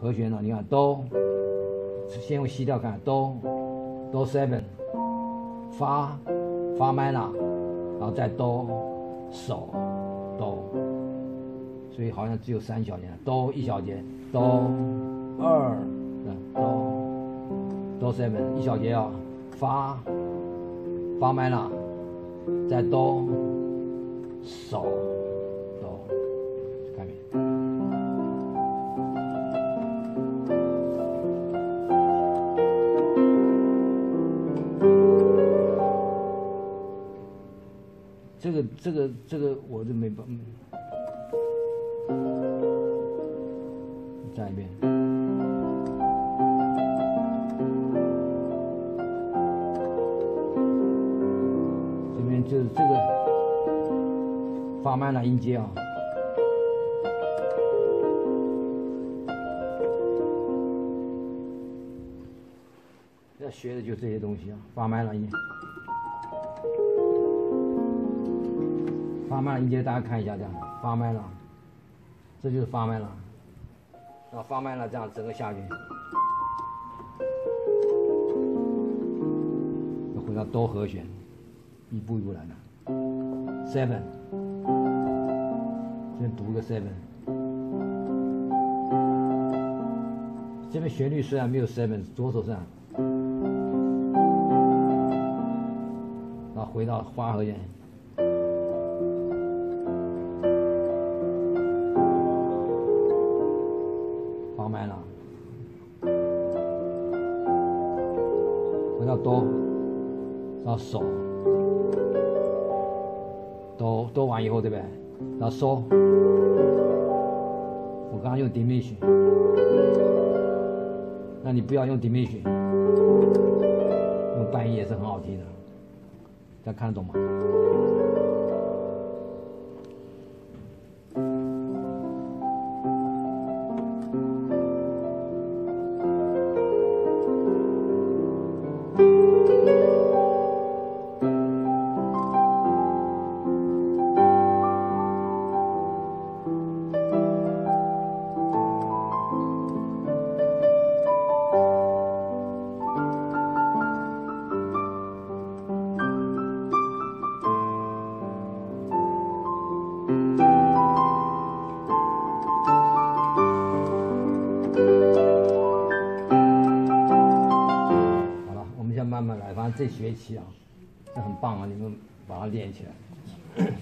和弦呢，你看哆，先用 C 调看哆，哆 seven，发，发 minor，然后再哆，手，哆，所以好像只有三小节，哆一小节，哆二，哆，哆 seven 一小节啊，发，发 minor，再哆，手。这个这个这个我就没办，再一遍，这边就是这个发慢了音阶啊，要学的就这些东西啊，发慢了音。发慢了音阶，大家看一下，这样发慢了，这就是发慢了，啊，发慢了，这样整个下去，要回到多和弦，一步一步来的，seven，这边读个 seven，这边旋律虽然没有 seven，左手上，然后回到花和弦。麦了，回到哆，然后手，哆哆完以后对不对？然后嗦，我刚刚用 diminution，那你不要用 diminution，用半音也是很好听的，大家看得懂吗？这学期啊这很棒啊你们把它练起来。